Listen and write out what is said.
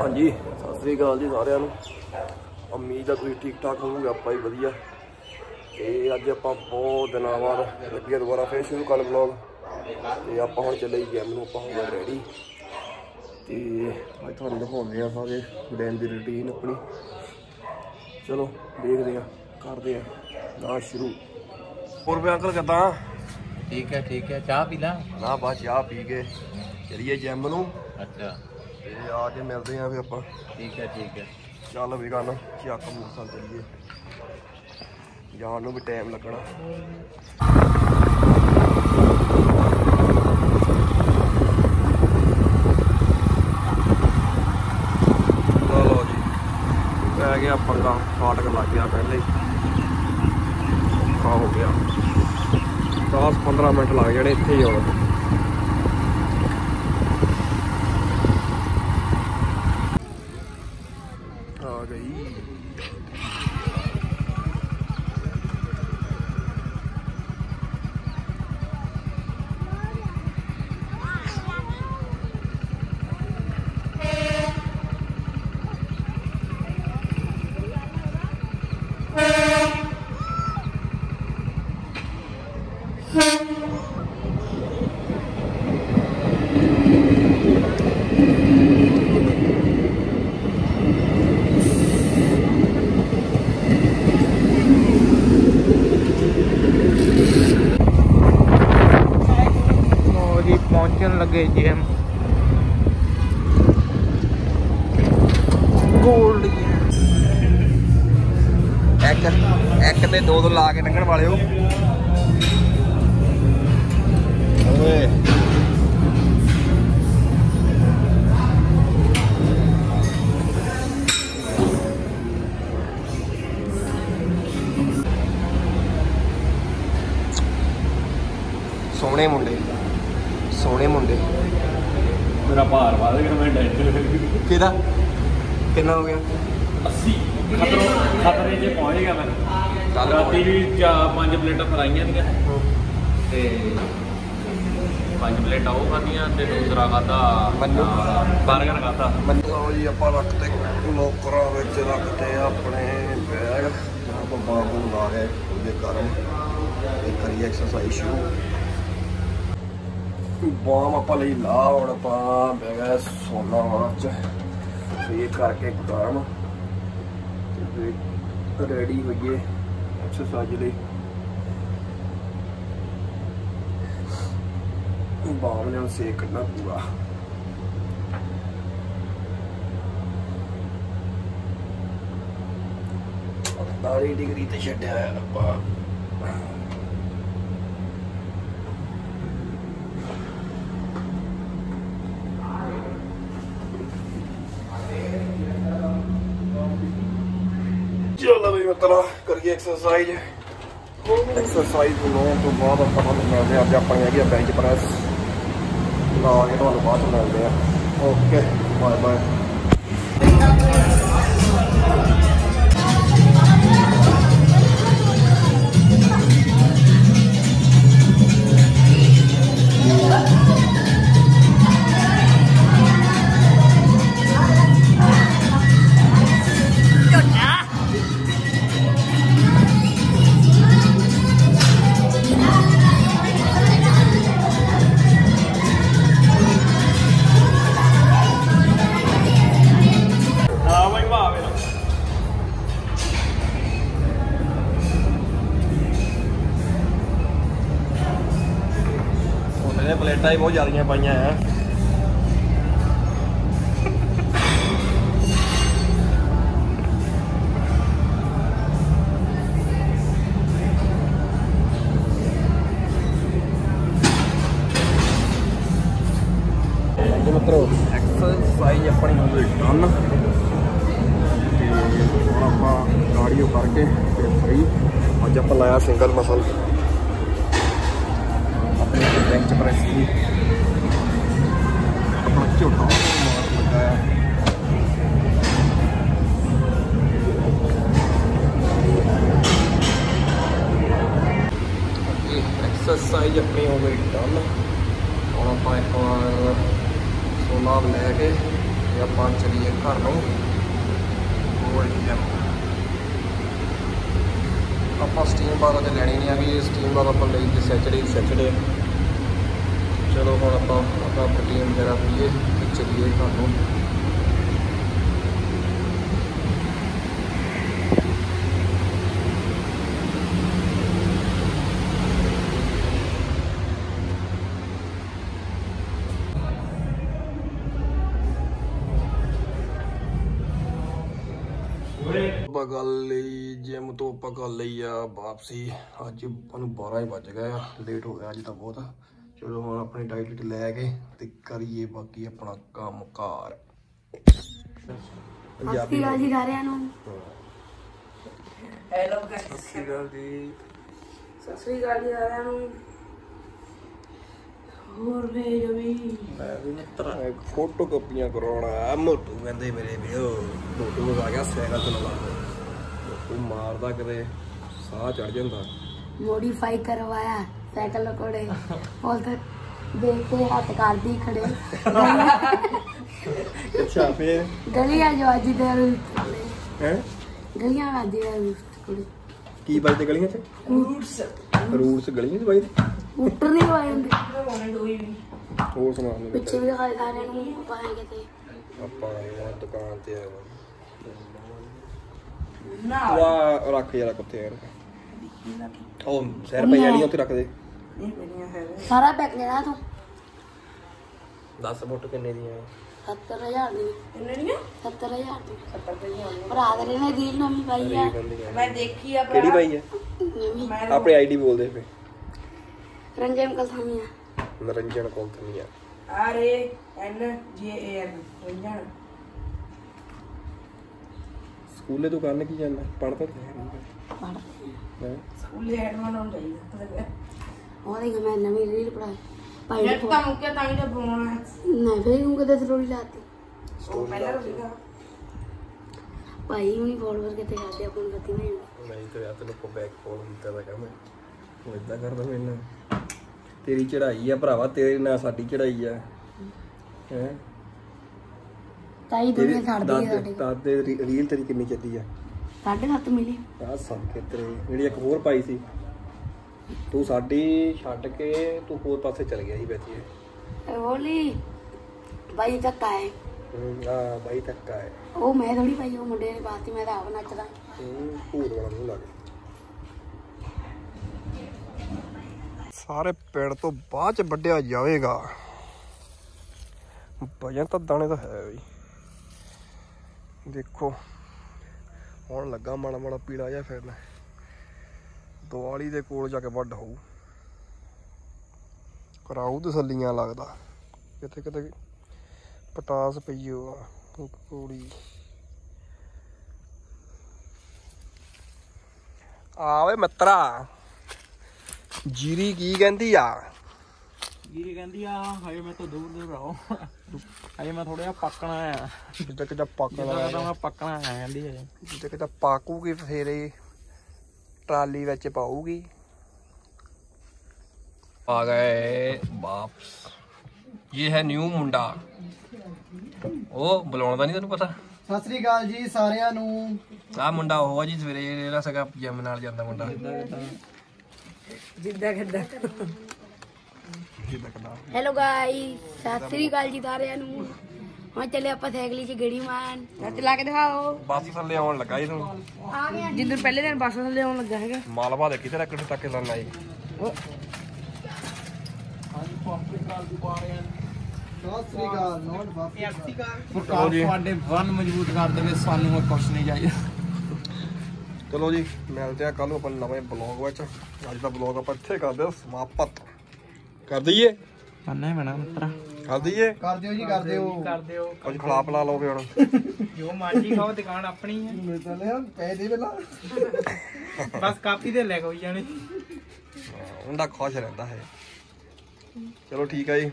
ਹਾਂਜੀ ਸਤਿ ਸ੍ਰੀ ਅਕਾਲ ਜੀ ਸਾਰਿਆਂ ਨੂੰ। ਉਮੀਦ ਆ ਤੁਸੀਂ ਠੀਕ ਠਾਕ ਹੋਵੋਗੇ ਆਪਾਂ ਵੀ ਵਧੀਆ। ਤੇ ਅੱਜ ਆਪਾਂ ਬਹੁਤ ਦਿਨਾਂ ਬਾਅਦ ਲੱਗੇ ਦੁਬਾਰਾ ਫੇਰ ਸ਼ੁਰੂ ਕਰ ਵਲੌਗ ਤੇ ਆਪਾਂ ਹੁਣ ਚੱਲੇ ਜਿਮ ਨੂੰ ਆਪਾਂ ਹੋ ਗਏ ਰੈਡੀ ਤੇ ਅੱਜ ਤੁਹਾਨੂੰ ਦਿਖਾਉਂਦੇ ਆ ਸਾਰੇ ਦਿਨ ਦੀ ਰੁਟੀਨ ਆਪਣੀ। ਚਲੋ ਦੇਖਦੇ ਆ ਕਰਦੇ ਆ ਨਾ ਸ਼ੁਰੂ। ਹੋਰ ਵੀ ਅੰਕਲ ਕਿੱਦਾਂ? ਠੀਕ ਹੈ ਠੀਕ ਹੈ ਚਾਹ ਪੀ ਲਾ? ਨਾ ਬਸ ਚਾਹ ਪੀ ਕੇ ਚਲੀਏ ਜਿਮ ਨੂੰ। ਅੱਛਾ। ਤੇ ਆ ਕੇ ਮਿਲਦੇ ਆ ਫਿਰ ਆਪਾਂ। ਠੀਕ ਹੈ ਠੀਕ ਹੈ। ਚੱਲ ਵੀ ਗੱਲ ਚੱਕ ਮੂਸਾ ਚੱਲੀਏ ਜਾਣ ਨੂੰ ਵੀ ਟਾਈਮ ਲੱਗਣਾ। ਚਲੋ ਜੀ ਪੈ ਗਿਆ ਪੰਗਾ ਫਾਟਕ ਲੱਗ ਗਿਆ ਪਹਿਲੇ ਹੀ। ਔਖਾ ਹੋ ਗਿਆ। 10 15 ਮਿੰਟ ਲੱਗ ਜਾਣੇ ਇੱਥੇ ਹੀ ਆਉਣ ਆ ਗਈ ਲੋ ਜੀ ਪਹੁੰਚਣ ਜਿਮ ਗੋਲਡ ਇੱਕ ਇੱਕ ਤੇ ਦੋ ਦੋ ਲਾ ਕੇ ਲੰਘਣ ਵਾਲਿਓ ਓਏ। ਸੋਹਣੇ ਮੁੰਡੇ। ਸੋਹਣੇ ਮੁੰਡੇ। ਮੇਰਾ ਭਾਰ ਵਧ ਗਿਆ ਮੈਂ ਡਾਈਟ ਕਿਹਦਾ? ਕਿੰਨਾ ਹੋ ਗਿਆ? 80 ਖਤਰੋ ਖਤਰੇ 'ਚ ਪਹੁੰਚ ਗਿਆ ਮੈਂ। ਚੱਲ ਰਾਤੀ ਵੀ ਚਾਰ ਪੰਜ ਪਲੇਟਾਂ ਫਰਾਈਆਂ ਦੀਆਂ। ਤੇ ਪੰਜ ਪਲੇਟਾਂ ਉਹ ਖਾਧੀਆਂ ਤੇ ਦੂਸਰਾ ਖਾਧਾ ਮੰਨੂ। ਬਰਗਰ ਖਾਧਾ। ਮੰਨੋ। ਜੀ ਆਪਾਂ ਰੱਖਤੇ ਲੋਕਰਾਂ ਵਿੱਚ ਰੱਖਤੇ ਆਪਣੇ ਬੈਗ। ਆਪਾਂ ਬਾਬੂ ਲਾ ਰਹੇ ਉਹਦੇ ਕਾਰਨ। ਇਹ ਕਰੀ ਐਕਸਰਸਾਈਜ਼ ਸ਼ੁਰੂ। ਬਾਮ ਆਪਾਂ ਲਈ ਲਾ, ਹੁਣ ਆਪਾਂ ਬੈਗਾ ਸੋਨਾ ਵਾਚ ਇਹ ਕਰਕੇ ਗਰਮ ਤੇ ਰੈਡੀ ਹੋਈਏ ਐਕਸਰਸਾਈਜ਼ ਲਈ। ਬਾਮ ਨੇ ਸੇਕ ਕੱਢਣਾ ਪੂਰਾ। ਅਠਤਾਲੀ ਡਿਗਰੀ ਤੇ ਛੱਡਿਆ ਹੈ ਆਪਾਂ। ਚਲੋ ਵੀ ਮਿੱਤਰਾ ਕਰੀਏ ਐਕਸਰਸਾਈਜ਼ ਐਕਸਰਸਾਈਜ਼ ਨੂੰ ਤੋਂ ਬਾਅਦ ਆਪਾਂ ਤੁਹਾਨੂੰ ਮਿਲਦੇ ਹਾਂ ਅੱਜ ਆਪਾਂ ਹੈਗੀ ਆ ਬੈਂਚ ਪ੍ਰੈਸ ਲਾ ਕੇ ਤੁਹਾਨੂੰ ਬਾਅਦ ਚ ਮਿਲਦੇ ਆ ਓਕੇ ਬਾਏ ਬਾਏ ਪਲੇਟਾਂ ਹੀ ਬਹੁਤ ਜ਼ਿਆਦੀਆਂ ਪਾਈਆਂ ਆ ਜੀ ਮਿੱਤਰੋ ਐਕਸਰਸਾਈਜ਼ ਆਪਣੀ ਹੋ ਗਈ ਡਨ ਤੇ ਹੁਣ ਆਪਾਂ ਕਾਰਡੀਓ ਕਰਕੇ ਤੇ ਫਰੀ ਅੱਜ ਆਪਾਂ ਲਾਇਆ ਸਿੰਗਲ ਮਸਲ ਆਪਣੇ ਬੈਂਚ ਪ੍ਰੈਸ ਦੀ ਆਪਣਾ ਝੋਟਾ ਮਾਰ ਲੱਗਾ ਆ ਐਕਸਰਸਾਈਜ਼ ਆਪਣੀ ਹੋ ਗਈ ਡਨ ਹੁਣ ਆਪਾਂ ਇੱਕ ਵਾਰ ਸੋਨਾ ਲੈ ਕੇ ਤੇ ਆਪਾਂ ਚੱਲੀਏ ਘਰ ਨੂੰ ਹੋਰ ਜਿਮ ਆਪਾਂ ਸਟੀਮ ਬਾਗ ਤੇ ਲੈਣੀ ਨਹੀਂ ਆ ਵੀ ਸਟੀਮ ਬਾਗ ਆਪਾਂ ਲਈ ਤੇ ਸੈਚਰਡੇ ਸੈਚਰਡੇ ਚਲੋ ਹੁਣ ਆਪਾਂ ਆਪਣਾ ਪ੍ਰੋਟੀਨ ਵਗੈਰਾ ਪੀਏ ਤੇ ਚੱਲੀਏ ਘਰ ਆਪਾਂ ਗੱਲ ਲਈ ਜਿਮ ਤੋਂ ਆਪਾਂ ਗੱਲ ਲਈ ਆ ਵਾਪਸੀ। ਅੱਜ ਆਪਾਂ ਨੂੰ 12 ਹੀ ਵੱਜ ਗਏ ਆ ਲੇਟ ਹੋ ਗਿਆ ਅੱਜ ਤਾਂ ਬਹੁਤ। ਚਲੋ ਹੁਣ ਆਪਣੀ ਡਾਈਟ ਲੈ ਕੇ ਤੇ ਕਰੀਏ ਬਾਕੀ ਆਪਣਾ ਕੰਮ ਕਾਰ। ਪੰਜਾਬੀ ਸਤਿ ਜੀ ਸਾਰਿਆਂ ਨੂੰ। ਸਤਿ ਸ਼੍ਰੀ ਅਕਾਲ ਜੀ। ਸਤਿ ਸ੍ਰੀ ਅਕਾਲ ਜੀ ਸਾਰਿਆਂ ਨੂੰ। ਹੋਰ ਭੇਜ ਵੀ। ਫੋਟੋ ਕਾਪੀਆਂ ਕਰਾਉਣਾ ਮੋਟੂ ਕਹਿੰਦੇ ਮੇਰੇ ਵੀਓ ਮੋਟੂ ਆ ਗਿਆ ਸਾਈਕਲ ਚਲਾਉਂਦਾ ਮੋਟੂ ਮਾਰਦਾ ਕਿਤੇ ਸਾਹ ਚੜ ਜਾਂਦਾ। ਮੋਡੀਫਾਈ ਕਰਵਾਇਆ। ਸਾਈਕਲ ਕੋੜੇ ਉਹ ਤਾਂ ਦੇਖ ਕੇ ਹੱਥ ਕਰਦੀ ਖੜੇ। ਅੱਛਾ ਫੇਰ? ਗਲੀਆਂ ਜੋ ਅੱਜ ਦੇ ਹੈ? ਗਲੀਆਂ ਅੱਜ ਦੇ ਕੁੜੀ। ਕੀ ਵੱਜਦੇ ਗਲੀਆਂ 'ਚ? ਰੂਟਸ ਰੂਟਸ ਗਲੀਆਂ 'ਚ ਵੱਜਦੇ? ਉੱਟਰ ਨਹੀਂ ਹੋਏ ਹੁੰਦੇ। ਹੋਰ ਸੁਣਾ ਮੈਨੂੰ ਪਿੱਛੇ ਵੀ ਦਿਖਾਏ ਸਾਰਿਆਂ ਨੂੰ ਪਾਏ ਕਿਤੇ। ਆਪਾਂ ਆਏ ਹਾਂ ਦੁਕਾਨ ਤੇ ਆਏ ਹਾਂ ਵਾਹ ਰੱਖ ਯਾਰ ਕੁੱਤੇ ਯਾਰ। ਉਹ ਸਹਿਰ ਪਈ ਵਾਲੀ ਉੱਥੇ ਰੱਖ ਦੇ ਸਾਰਾ ਪੈਕ ਲੈਣਾ ਤੂੰ। 10 ਫੁੱਟ ਕਿੰਨੇ ਦੀਆਂ 70000 ਦੀ। ਕਿੰਨੇ ਦੀਆਂ? 70000 ਦੀ। 70000 ਭਰਾ ਦੇ ਨੇ ਰੀਲ ਨਵੀਂ ਪਾਈ ਆ। ਮੈਂ ਦੇਖੀ ਆ ਕਿਹੜੀ ਪਾਈ ਹੈ ਨਵੀਂ। ਆਪਣੀ ਆਈਡੀ ਬੋਲਦੇ ਫੇ। Ranjan Kalthania Niranjan Kolthania R A N G A N Ranjan. ਸਕੂਲੇ ਤੂੰ ਕਰਨ ਕੀ ਜਾਂਦਾ? ਪੜਦਾ ਤੇ ਹੈ ਨਹੀਂ ਹੈਂ? ਸਕੂਲੇ ਐਡਮਨ ਹੋਣਾ ਚਾਹੀਦਾ। ਉਹਦੇ ਕਿ ਮੈਂ ਨਵੀਂ ਰੀਲ ਪੜਾਈ ਭਾਈ ਜਦ ਤਾਂ ਮੁੱਕਿਆ ਤਾਂ ਹੀ ਤਾਂ ਬਣਾਉਣਾ ਨਹੀਂ ਫੇਰ ਕਿਉਂ ਕਦੇ ਥੋੜੀ ਲਾਤੀ। ਉਹ ਪਹਿਲਾਂ ਤਾਂ ਸੀਗਾ। ਭਾਈ ਹੁਣੀ ਫੋਲੋਅਰ ਕਿਤੇ ਕਰਦੇ ਆਪਾਂ ਨੂੰ ਪਤੀ ਨਹੀਂ ਨਹੀਂ ਤੇ ਆ ਤੈਨੂੰ ਕੋ ਬੈਕ ਫੋਨ ਹੁੰਦਾ ਦਾ ਕੰਮ ਉਹ ਇਦਾਂ ਕਰਦਾ ਮੈਨੂੰ ਤੇਰੀ ਚੜਾਈ ਆ ਭਰਾਵਾ ਤੇਰੇ ਨਾਲ ਸਾਡੀ ਚੜਾਈ ਆ। ਹੈ? ਤਾਈ ਦੁਨੀਆ ਛੱਡਦੀ ਹੈ ਸਾਡੇ। ਦਾਦੇ ਦੀ ਰੀਲ ਤੇਰੀ ਕਿੰਨੀ ਚੱਲੀ ਆ? ਸਾਢੇ ਸੱਤ ਮਿਲੀ। ਆ ਸਭ ਕੇ ਤੇਰੇ ਜਿਹੜੀ ਇੱਕ ਹੋਰ ਪਾਈ ਸੀ। ਤੂੰ ਸਾਡੀ ਛੱਡ ਕੇ ਤੂੰ ਹੋਰ ਪਾਸੇ ਚਲ ਗਿਆ ਸੀ ਬੈਠੀ ਇਹ ਬੋਲੀ ਭਾਈ ਧੱਕਾ ਹੈ। ਆ ਬਾਈ ਧੱਕਾ ਹੈ। ਉਹ ਮੈਂ ਥੋੜੀ ਪਾਈ ਉਹ ਮੁੰਡੇ ਨੇ ਬਾਤੀ ਮੈਂ ਤਾਂ ਆਪ ਨੱਚਦਾ। ਹੂੰ, ਭੂਤ ਵਾਲਾ ਮੂੰਹ ਲੱਗ ਸਾਰੇ ਪਿੰਡ ਤੋਂ ਬਾਅਦ ਚ ਵੱਢਿਆ ਜਾਵੇਗਾ। ਵਜਨ ਤਾਂ ਦਾਣੇ ਤਾਂ ਹੈ ਬਈ ਦੇਖੋ ਹੁਣ ਲੱਗਾ ਮਾੜਾ ਮਾੜਾ ਪੀਲਾ ਜਿਹਾ ਫਿਰਨ ਦੀਵਾਲੀ ਦੇ ਕੋਲ ਜਾ ਕੇ ਵੱਢ ਹੋਊ। ਕਰਾਊ ਤਸੱਲੀਆਂ ਲੱਗਦਾ। ਕਿਤੇ ਕਿਤੇ ਪਟਾਸ ਪਈ ਓ ਆ ਕੋੜੀ। ਆਵੇ ਮਿੱਤਰਾ ਜੀਰੀ ਕੀ ਕਹਿੰਦੀ ਆ? ਜੀਰੀ ਕਹਿੰਦੀ ਆ ਹਾਏ ਮੈਂ ਤਾਂ ਦੂਰ ਦੂਰ ਰਹੋ ਹਾਏ ਮੈਂ ਥੋੜਾ ਜਿਹਾ ਪੱਕਣਾ ਆ। ਜਿੱਦਾਂ ਮੈਂ ਪੱਕਣਾ ਆ ਕਹਿੰਦੀ ਹੈ ਜਿੱਦਾਂ ਕਿਦਾਂ ਪਾਕੂਗੀ ਫੇਰ। ਟਰਾਲੀ ਵਿੱਚ ਪਾਊਗੀ। ਆ ਗਏ ਵਾਪਸ। ਇਹ ਹੈ ਨਿਊ ਮੁੰਡਾ। ਉਹ ਬੁਲਾਉਣ ਦਾ ਨਹੀਂ ਤੈਨੂੰ ਪਤਾ? ਸਤਿ ਸ੍ਰੀ ਅਕਾਲ ਜੀ ਸਾਰਿਆਂ ਨੂੰ। ਆ ਮੁੰਡਾ ਉਹ ਆ ਜੀ ਸਵੇਰੇ ਜਿਹੜਾ ਸਗਾ ਜਿਮ ਨਾਲ ਜਾਂਦਾ ਮੁੰਡਾ। ਜਿੱਦਾਂ ਕਿੱਦਾਂ। ਹੈਲੋ ਗਾਈ ਸਤਿ ਸ੍ਰੀ ਅਕਾਲ ਜੀ ਸਾਰਿਆਂ ਨੂੰ। ਹਾਂ ਚੱਲੇ ਆਪਾਂ ਸਾਈਕਲੀ 'ਚ ਗੇੜੀ ਮਾਰਨ। ਚਲਾ ਕੇ ਦਿਖਾਓ। ਬੱਸ ਥੱਲੇ ਆਉਣ ਲੱਗਾ ਜੀ ਤੂੰ ਆ ਗਿਆ ਜਿੱਦਣ ਪਹਿਲੇ ਦਿਨ ਬੱਸ ਥੱਲੇ ਆਉਣ ਲੱਗਾ ਹੈਗਾ। ਮਾਲਵਾ ਦੇਖੀ ਤੇਰਾ ਕਿੱਥੇ ਤੱਕ ਲੰਨਾ ਵਾਪਸ ਸਰਕਾਰ ਤੁਹਾਡੇ ਵਨ ਮਜ਼ਬੂਤ ਕਰ ਦੇਵੇ ਸਾਨੂੰ ਹੋਰ ਕੁਛ ਨਹੀਂ ਚਾਹੀਦਾ। ਚਲੋ ਜੀ ਮਿਲਦੇ ਆ ਕੱਲ ਨੂੰ ਆਪਾਂ ਨਵੇਂ ਬਲੌਗ ਵਿੱਚ। ਅੱਜ ਦਾ ਬਲੌਗ ਆਪਾਂ ਇੱਥੇ ਕਰਦੇ ਹਾਂ ਸਮਾਪਤ। ਕਰ ਦਈਏ। ਮੰਨਣਾ ਹੀ ਪੈਣਾ ਮਿੱਤਰਾ। ਕਰ ਦਈਏ ਕਰ ਦਿਓ ਜੀ ਕਰ ਦਿਓ। ਕਰ ਦਿਓ। ਕੁਝ ਖਲਾ ਪਲਾ ਲਓ ਵੀ ਹੁਣ। ਜੋ ਮਰਜ਼ੀ ਖਾਓ ਦੁਕਾਨ ਆਪਣੀ ਹੈ ਮੈਂ ਹਾਂ ਪੈਸੇ ਦੇ ਪਹਿਲਾਂ। ਬਸ ਕਾਪੀ ਤੇ ਲੈ ਕੇ ਹੋਈ ਜਾਣੀ। ਉਹਦਾ ਖੁਸ਼ ਰਹਿੰਦਾ ਹੈ। ਚਲੋ ਠੀਕ ਆ ਜੀ।